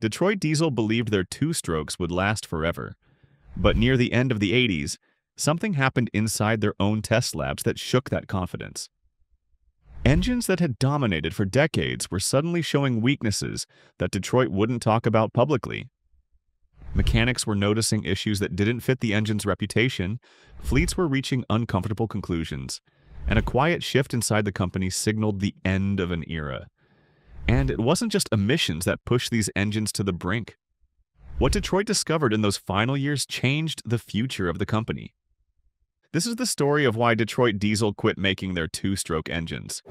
Detroit Diesel believed their two strokes would last forever. But near the end of the 80s, something happened inside their own test labs that shook that confidence. Engines that had dominated for decades were suddenly showing weaknesses that Detroit wouldn't talk about publicly. Mechanics were noticing issues that didn't fit the engine's reputation, fleets were reaching uncomfortable conclusions, and a quiet shift inside the company signaled the end of an era. And it wasn't just emissions that pushed these engines to the brink. What Detroit discovered in those final years changed the future of the company. This is the story of why Detroit Diesel quit making their two-stroke engines.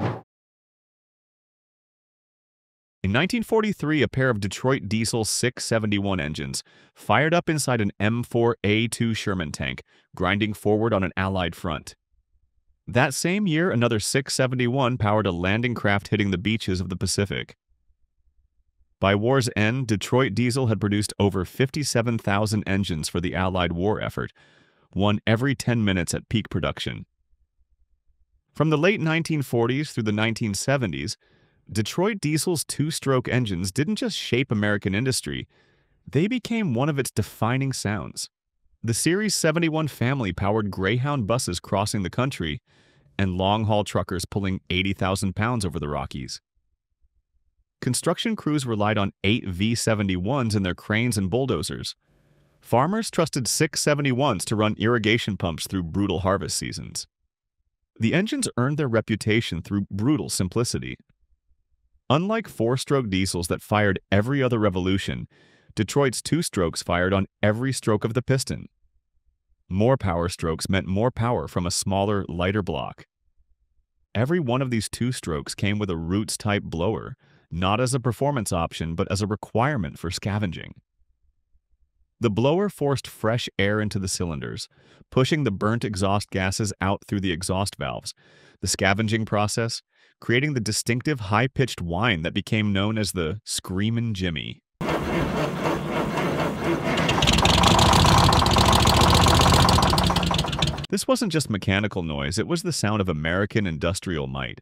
In 1943, a pair of Detroit Diesel 671 engines fired up inside an M4A2 Sherman tank, grinding forward on an Allied front. That same year, another 671 powered a landing craft hitting the beaches of the Pacific. By war's end, Detroit Diesel had produced over 57,000 engines for the Allied war effort, one every 10 minutes at peak production. From the late 1940s through the 1970s, Detroit Diesel's two-stroke engines didn't just shape American industry, they became one of its defining sounds. The Series 71 family powered Greyhound buses crossing the country and long-haul truckers pulling 80,000 pounds over the Rockies. Construction crews relied on 8 V-71s in their cranes and bulldozers, farmers trusted six 71s to run irrigation pumps through brutal harvest seasons. The engines earned their reputation through brutal simplicity. Unlike four-stroke diesels that fired every other revolution, Detroit's two-strokes fired on every stroke of the piston. More power strokes meant more power from a smaller, lighter block. Every one of these two-strokes came with a Roots-type blower, not as a performance option but as a requirement for scavenging. The blower forced fresh air into the cylinders, pushing the burnt exhaust gases out through the exhaust valves, the scavenging process, creating the distinctive high-pitched whine that became known as the Screamin' Jimmy. This wasn't just mechanical noise, it was the sound of American industrial might.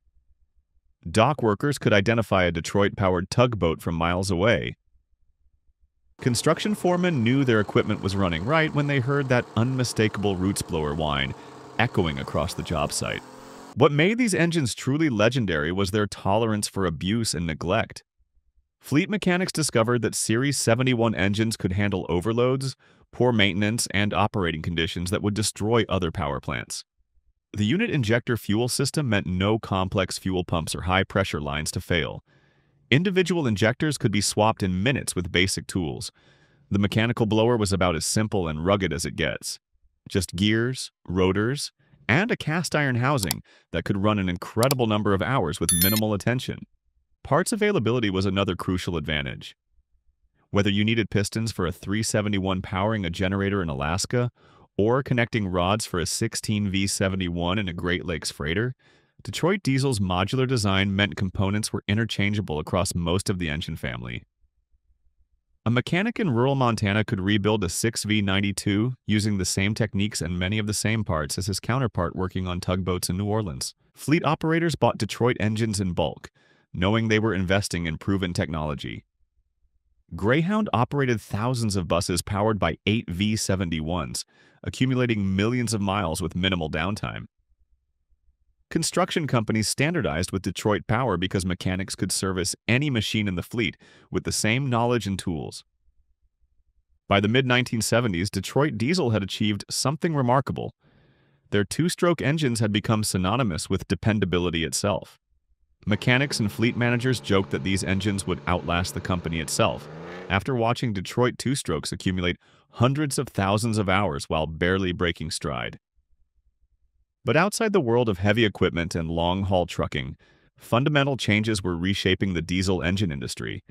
Dock workers could identify a Detroit-powered tugboat from miles away, Construction foremen knew their equipment was running right when they heard that unmistakable roots blower whine echoing across the job site. What made these engines truly legendary was their tolerance for abuse and neglect. Fleet mechanics discovered that Series 71 engines could handle overloads, poor maintenance, and operating conditions that would destroy other power plants. The unit injector fuel system meant no complex fuel pumps or high-pressure lines to fail, Individual injectors could be swapped in minutes with basic tools. The mechanical blower was about as simple and rugged as it gets. Just gears, rotors, and a cast iron housing that could run an incredible number of hours with minimal attention. Parts availability was another crucial advantage. Whether you needed pistons for a 371 powering a generator in Alaska or connecting rods for a 16V71 in a Great Lakes freighter, Detroit Diesel's modular design meant components were interchangeable across most of the engine family. A mechanic in rural Montana could rebuild a 6V92 using the same techniques and many of the same parts as his counterpart working on tugboats in New Orleans. Fleet operators bought Detroit engines in bulk, knowing they were investing in proven technology. Greyhound operated thousands of buses powered by 8 V71s, accumulating millions of miles with minimal downtime. Construction companies standardized with Detroit Power because mechanics could service any machine in the fleet with the same knowledge and tools. By the mid-1970s, Detroit Diesel had achieved something remarkable. Their two-stroke engines had become synonymous with dependability itself. Mechanics and fleet managers joked that these engines would outlast the company itself, after watching Detroit two-strokes accumulate hundreds of thousands of hours while barely breaking stride. But outside the world of heavy equipment and long-haul trucking, fundamental changes were reshaping the diesel engine industry.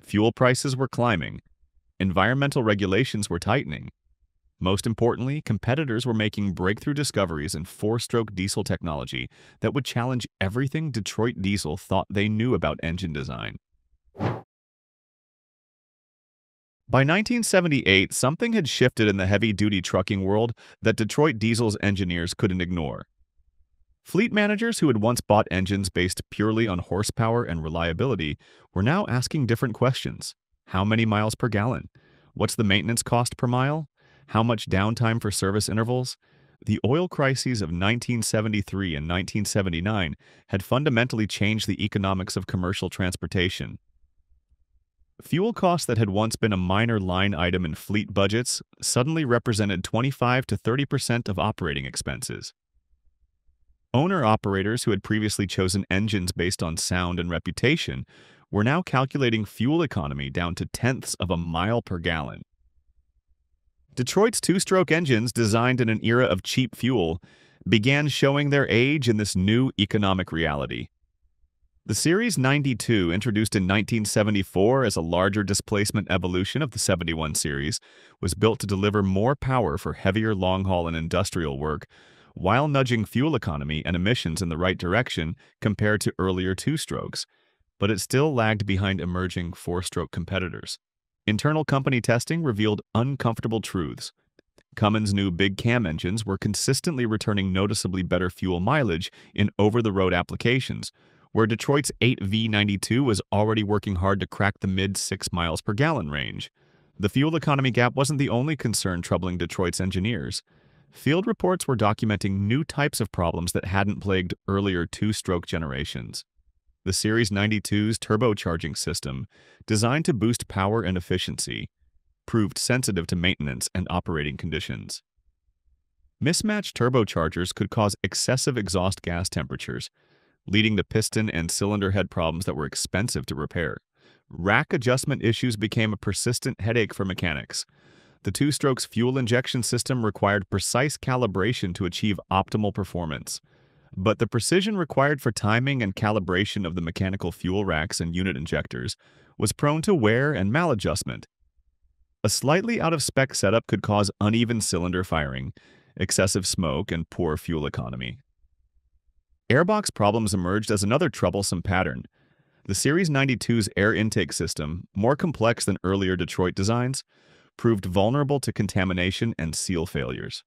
Fuel prices were climbing. Environmental regulations were tightening. Most importantly, competitors were making breakthrough discoveries in four-stroke diesel technology that would challenge everything Detroit Diesel thought they knew about engine design. By 1978, something had shifted in the heavy-duty trucking world that Detroit Diesel's engineers couldn't ignore. Fleet managers who had once bought engines based purely on horsepower and reliability were now asking different questions. How many miles per gallon? What's the maintenance cost per mile? How much downtime for service intervals? The oil crises of 1973 and 1979 had fundamentally changed the economics of commercial transportation. Fuel costs that had once been a minor line item in fleet budgets suddenly represented 25 to 30 percent of operating expenses. Owner-operators who had previously chosen engines based on sound and reputation were now calculating fuel economy down to tenths of a mile per gallon. Detroit's two-stroke engines, designed in an era of cheap fuel, began showing their age in this new economic reality. The Series 92, introduced in 1974 as a larger displacement evolution of the 71 series, was built to deliver more power for heavier long-haul and industrial work, while nudging fuel economy and emissions in the right direction compared to earlier two-strokes, but it still lagged behind emerging four-stroke competitors. Internal company testing revealed uncomfortable truths. Cummins' new big cam engines were consistently returning noticeably better fuel mileage in over-the-road applications, where Detroit's 8V92 was already working hard to crack the mid-6 miles per gallon range. The fuel economy gap wasn't the only concern troubling Detroit's engineers. Field reports were documenting new types of problems that hadn't plagued earlier two-stroke generations the Series 92's turbocharging system, designed to boost power and efficiency, proved sensitive to maintenance and operating conditions. Mismatched turbochargers could cause excessive exhaust gas temperatures, leading to piston and cylinder head problems that were expensive to repair. Rack adjustment issues became a persistent headache for mechanics. The two-strokes fuel injection system required precise calibration to achieve optimal performance but the precision required for timing and calibration of the mechanical fuel racks and unit injectors was prone to wear and maladjustment. A slightly out-of-spec setup could cause uneven cylinder firing, excessive smoke, and poor fuel economy. Airbox problems emerged as another troublesome pattern. The Series 92's air intake system, more complex than earlier Detroit designs, proved vulnerable to contamination and seal failures.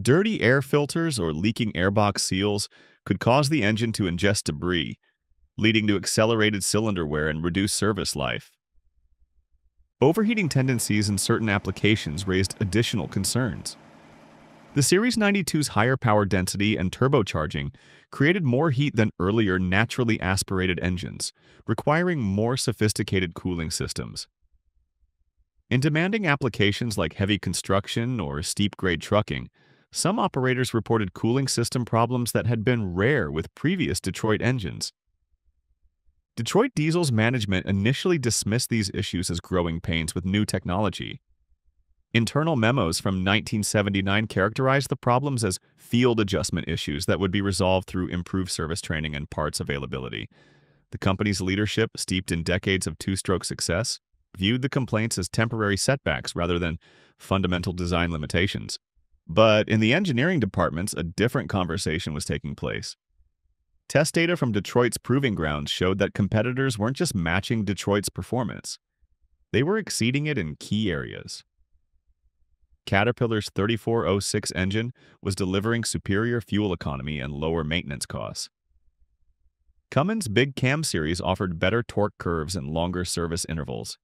Dirty air filters or leaking airbox seals could cause the engine to ingest debris, leading to accelerated cylinder wear and reduced service life. Overheating tendencies in certain applications raised additional concerns. The Series 92's higher power density and turbocharging created more heat than earlier naturally aspirated engines, requiring more sophisticated cooling systems. In demanding applications like heavy construction or steep-grade trucking, some operators reported cooling system problems that had been rare with previous Detroit engines. Detroit Diesel's management initially dismissed these issues as growing pains with new technology. Internal memos from 1979 characterized the problems as field adjustment issues that would be resolved through improved service training and parts availability. The company's leadership, steeped in decades of two-stroke success, viewed the complaints as temporary setbacks rather than fundamental design limitations. But in the engineering departments, a different conversation was taking place. Test data from Detroit's proving grounds showed that competitors weren't just matching Detroit's performance, they were exceeding it in key areas. Caterpillar's 3406 engine was delivering superior fuel economy and lower maintenance costs. Cummins' Big Cam series offered better torque curves and longer service intervals.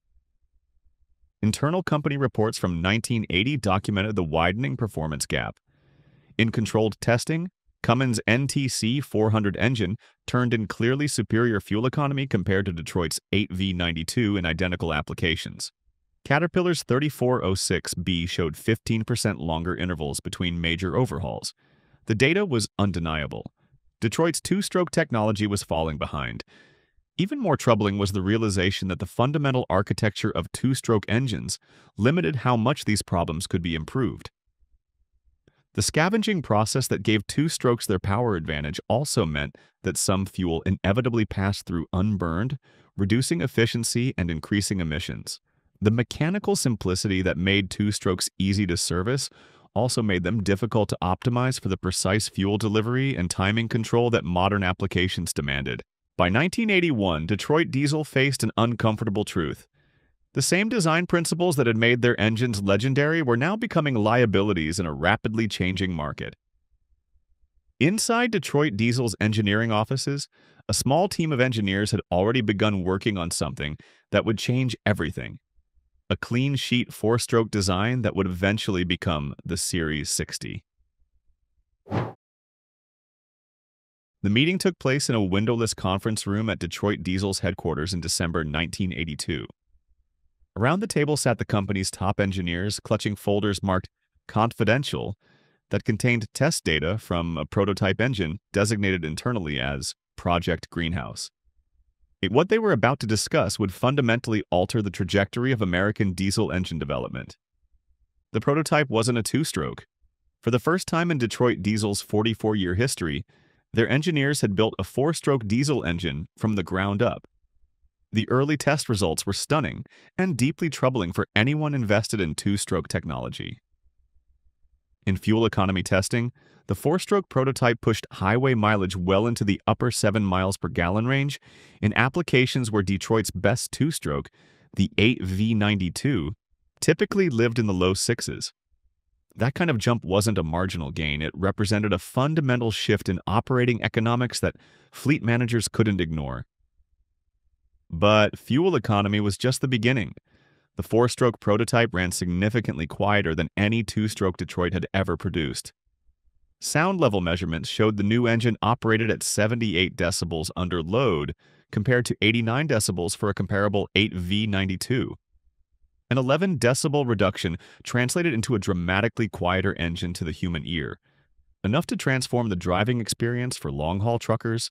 Internal company reports from 1980 documented the widening performance gap. In controlled testing, Cummins' NTC 400 engine turned in clearly superior fuel economy compared to Detroit's 8V92 in identical applications. Caterpillar's 3406B showed 15% longer intervals between major overhauls. The data was undeniable. Detroit's two-stroke technology was falling behind, even more troubling was the realization that the fundamental architecture of two-stroke engines limited how much these problems could be improved. The scavenging process that gave two-strokes their power advantage also meant that some fuel inevitably passed through unburned, reducing efficiency and increasing emissions. The mechanical simplicity that made two-strokes easy to service also made them difficult to optimize for the precise fuel delivery and timing control that modern applications demanded. By 1981, Detroit Diesel faced an uncomfortable truth. The same design principles that had made their engines legendary were now becoming liabilities in a rapidly changing market. Inside Detroit Diesel's engineering offices, a small team of engineers had already begun working on something that would change everything. A clean sheet four stroke design that would eventually become the Series 60. The meeting took place in a windowless conference room at Detroit Diesel's headquarters in December 1982. Around the table sat the company's top engineers, clutching folders marked confidential that contained test data from a prototype engine designated internally as Project Greenhouse. What they were about to discuss would fundamentally alter the trajectory of American diesel engine development. The prototype wasn't a two-stroke. For the first time in Detroit Diesel's 44-year history, their engineers had built a four-stroke diesel engine from the ground up. The early test results were stunning and deeply troubling for anyone invested in two-stroke technology. In fuel economy testing, the four-stroke prototype pushed highway mileage well into the upper 7 miles per gallon range in applications where Detroit's best two-stroke, the 8V92, typically lived in the low sixes. That kind of jump wasn't a marginal gain, it represented a fundamental shift in operating economics that fleet managers couldn't ignore. But fuel economy was just the beginning. The four-stroke prototype ran significantly quieter than any two-stroke Detroit had ever produced. Sound level measurements showed the new engine operated at 78 decibels under load compared to 89 decibels for a comparable 8V92. An 11 decibel reduction translated into a dramatically quieter engine to the human ear, enough to transform the driving experience for long-haul truckers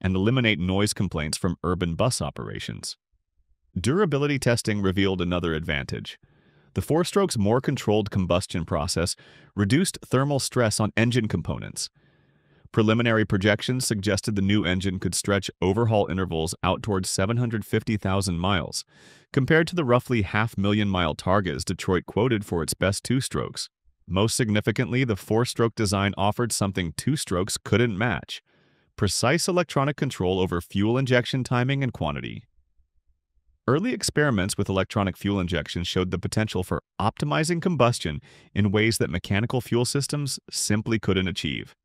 and eliminate noise complaints from urban bus operations. Durability testing revealed another advantage. The four-stroke's more controlled combustion process reduced thermal stress on engine components. Preliminary projections suggested the new engine could stretch overhaul intervals out towards 750,000 miles, compared to the roughly half-million-mile targets Detroit quoted for its best two-strokes. Most significantly, the four-stroke design offered something two-strokes couldn't match, precise electronic control over fuel injection timing and quantity. Early experiments with electronic fuel injection showed the potential for optimizing combustion in ways that mechanical fuel systems simply couldn't achieve.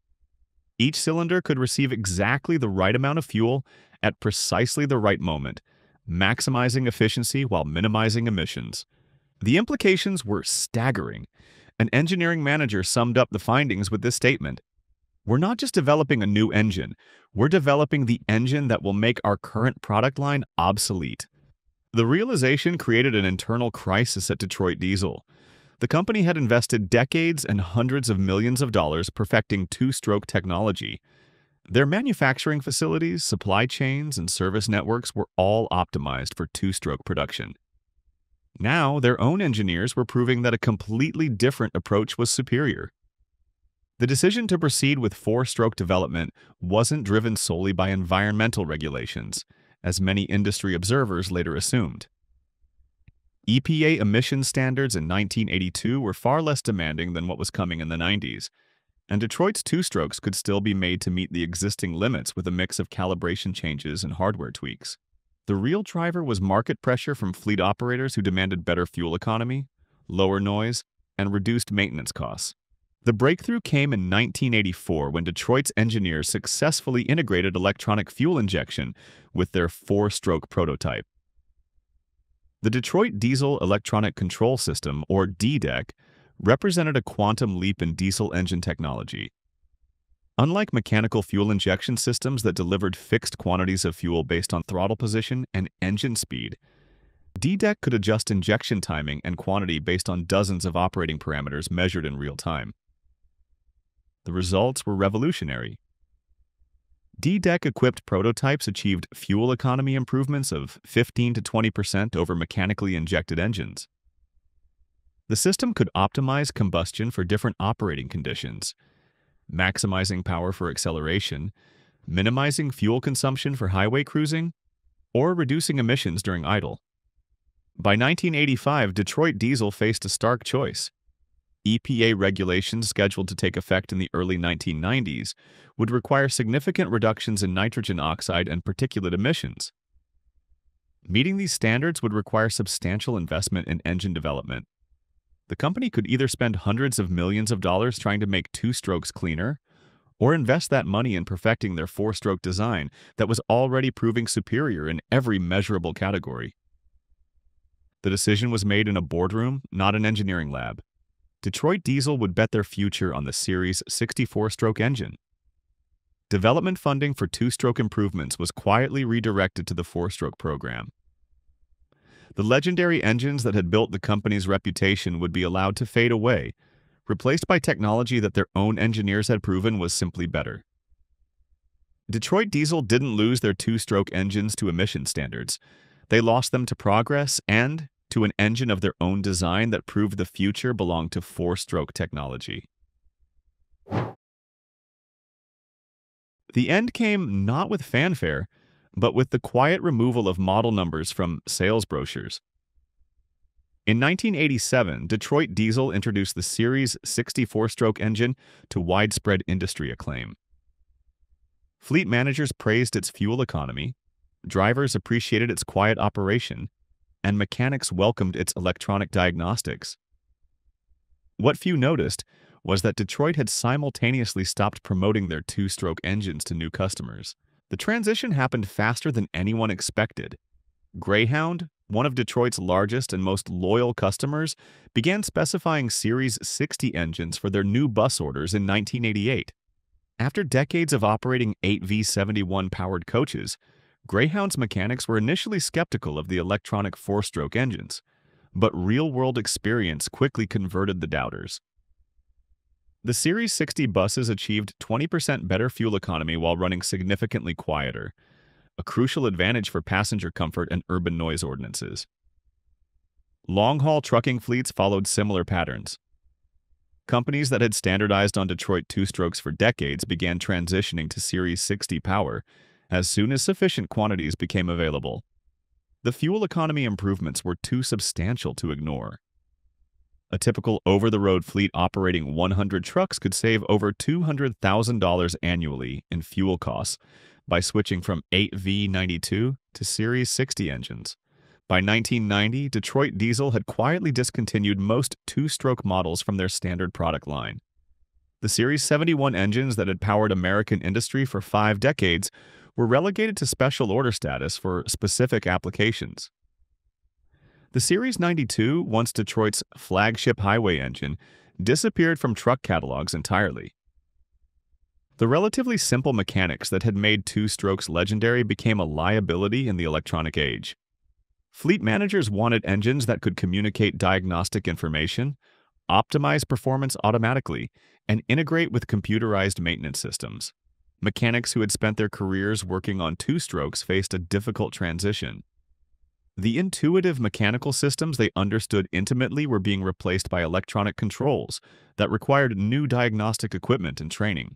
Each cylinder could receive exactly the right amount of fuel at precisely the right moment, maximizing efficiency while minimizing emissions. The implications were staggering. An engineering manager summed up the findings with this statement. We're not just developing a new engine, we're developing the engine that will make our current product line obsolete. The realization created an internal crisis at Detroit Diesel. The company had invested decades and hundreds of millions of dollars perfecting two-stroke technology. Their manufacturing facilities, supply chains, and service networks were all optimized for two-stroke production. Now, their own engineers were proving that a completely different approach was superior. The decision to proceed with four-stroke development wasn't driven solely by environmental regulations as many industry observers later assumed. EPA emission standards in 1982 were far less demanding than what was coming in the 90s, and Detroit's two-strokes could still be made to meet the existing limits with a mix of calibration changes and hardware tweaks. The real driver was market pressure from fleet operators who demanded better fuel economy, lower noise, and reduced maintenance costs. The breakthrough came in 1984 when Detroit's engineers successfully integrated electronic fuel injection with their four-stroke prototype. The Detroit Diesel Electronic Control System, or DDEC, represented a quantum leap in diesel engine technology. Unlike mechanical fuel injection systems that delivered fixed quantities of fuel based on throttle position and engine speed, DDEC could adjust injection timing and quantity based on dozens of operating parameters measured in real time. The results were revolutionary. DDEC-equipped prototypes achieved fuel economy improvements of 15 to 20% over mechanically injected engines. The system could optimize combustion for different operating conditions, maximizing power for acceleration, minimizing fuel consumption for highway cruising, or reducing emissions during idle. By 1985, Detroit Diesel faced a stark choice. EPA regulations scheduled to take effect in the early 1990s would require significant reductions in nitrogen oxide and particulate emissions. Meeting these standards would require substantial investment in engine development. The company could either spend hundreds of millions of dollars trying to make two strokes cleaner, or invest that money in perfecting their four-stroke design that was already proving superior in every measurable category. The decision was made in a boardroom, not an engineering lab. Detroit Diesel would bet their future on the Series 60 four-stroke engine. Development funding for two-stroke improvements was quietly redirected to the four-stroke program. The legendary engines that had built the company's reputation would be allowed to fade away, replaced by technology that their own engineers had proven was simply better. Detroit Diesel didn't lose their two-stroke engines to emission standards. They lost them to progress and to an engine of their own design that proved the future belonged to four-stroke technology. The end came not with fanfare, but with the quiet removal of model numbers from sales brochures. In 1987, Detroit Diesel introduced the Series 60 four-stroke engine to widespread industry acclaim. Fleet managers praised its fuel economy, drivers appreciated its quiet operation, and mechanics welcomed its electronic diagnostics. What few noticed was that Detroit had simultaneously stopped promoting their two-stroke engines to new customers. The transition happened faster than anyone expected. Greyhound, one of Detroit's largest and most loyal customers, began specifying Series 60 engines for their new bus orders in 1988. After decades of operating 8V71-powered coaches, Greyhound's mechanics were initially skeptical of the electronic four-stroke engines, but real-world experience quickly converted the doubters. The Series 60 buses achieved 20% better fuel economy while running significantly quieter, a crucial advantage for passenger comfort and urban noise ordinances. Long-haul trucking fleets followed similar patterns. Companies that had standardized on Detroit two-strokes for decades began transitioning to Series 60 power as soon as sufficient quantities became available. The fuel economy improvements were too substantial to ignore. A typical over-the-road fleet operating 100 trucks could save over $200,000 annually in fuel costs by switching from 8V92 to Series 60 engines. By 1990, Detroit Diesel had quietly discontinued most two-stroke models from their standard product line. The Series 71 engines that had powered American industry for five decades were relegated to special order status for specific applications. The Series 92, once Detroit's flagship highway engine, disappeared from truck catalogs entirely. The relatively simple mechanics that had made two-strokes legendary became a liability in the electronic age. Fleet managers wanted engines that could communicate diagnostic information, optimize performance automatically, and integrate with computerized maintenance systems. Mechanics who had spent their careers working on two-strokes faced a difficult transition. The intuitive mechanical systems they understood intimately were being replaced by electronic controls that required new diagnostic equipment and training.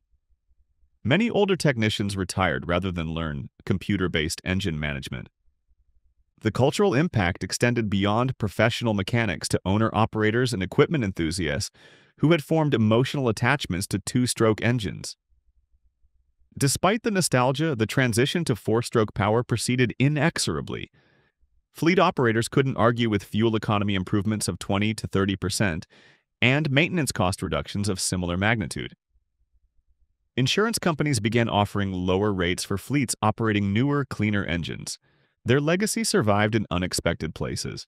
Many older technicians retired rather than learn computer-based engine management. The cultural impact extended beyond professional mechanics to owner-operators and equipment enthusiasts who had formed emotional attachments to two-stroke engines. Despite the nostalgia, the transition to four-stroke power proceeded inexorably, Fleet operators couldn't argue with fuel economy improvements of 20 to 30% and maintenance cost reductions of similar magnitude. Insurance companies began offering lower rates for fleets operating newer, cleaner engines. Their legacy survived in unexpected places.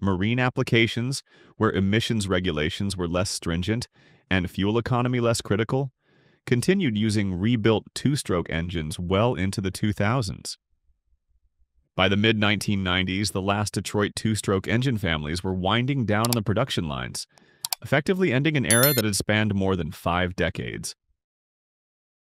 Marine applications, where emissions regulations were less stringent and fuel economy less critical, continued using rebuilt two-stroke engines well into the 2000s. By the mid-1990s, the last Detroit two-stroke engine families were winding down on the production lines, effectively ending an era that had spanned more than five decades.